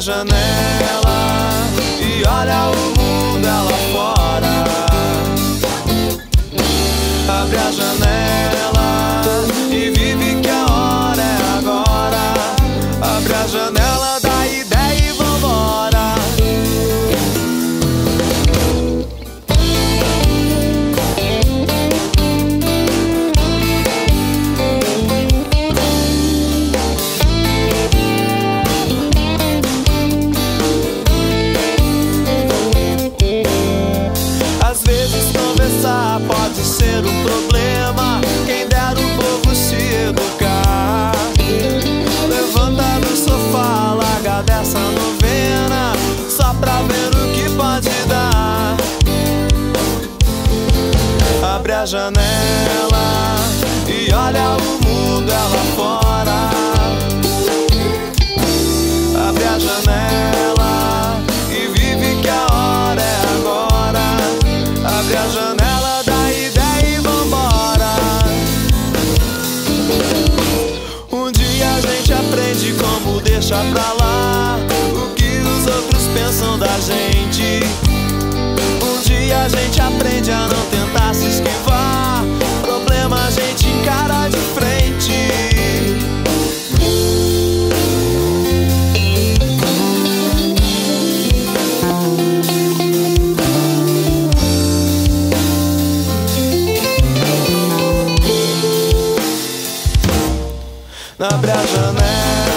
janela e olha o ser um problema. Quem dera o povo se educar. Levanta do sofá, larga dessa novena. Só pra ver o que pode dar. Abre a janela e olha o como deixar pra lá o que os outros pensam da gente. Um dia a gente aprende a não tentar se esquivar. Problema a gente encara de frente. Abre a janela